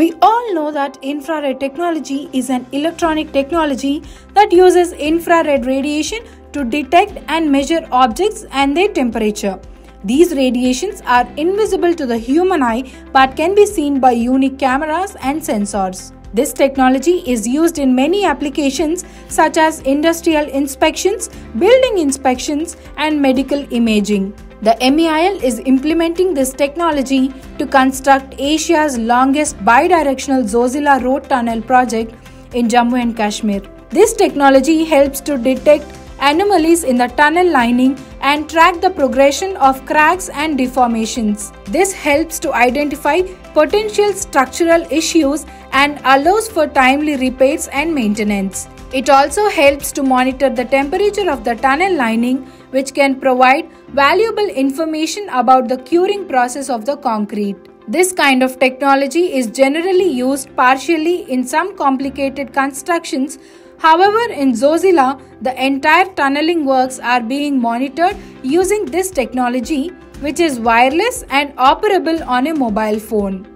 We all know that infrared technology is an electronic technology that uses infrared radiation to detect and measure objects and their temperature. These radiations are invisible to the human eye but can be seen by unique cameras and sensors. This technology is used in many applications such as industrial inspections, building inspections, and medical imaging. The MEIL is implementing this technology to construct Asia's longest bidirectional Zojila road tunnel project in Jammu and Kashmir. This technology helps to detect anomalies in the tunnel lining and track the progression of cracks and deformations. This helps to identify potential structural issues and allows for timely repairs and maintenance. It also helps to monitor the temperature of the tunnel lining, which can provide valuable information about the curing process of the concrete. This kind of technology is generally used partially in some complicated constructions However, in Zojila, the entire tunneling works are being monitored using this technology, which is wireless and operable on a mobile phone.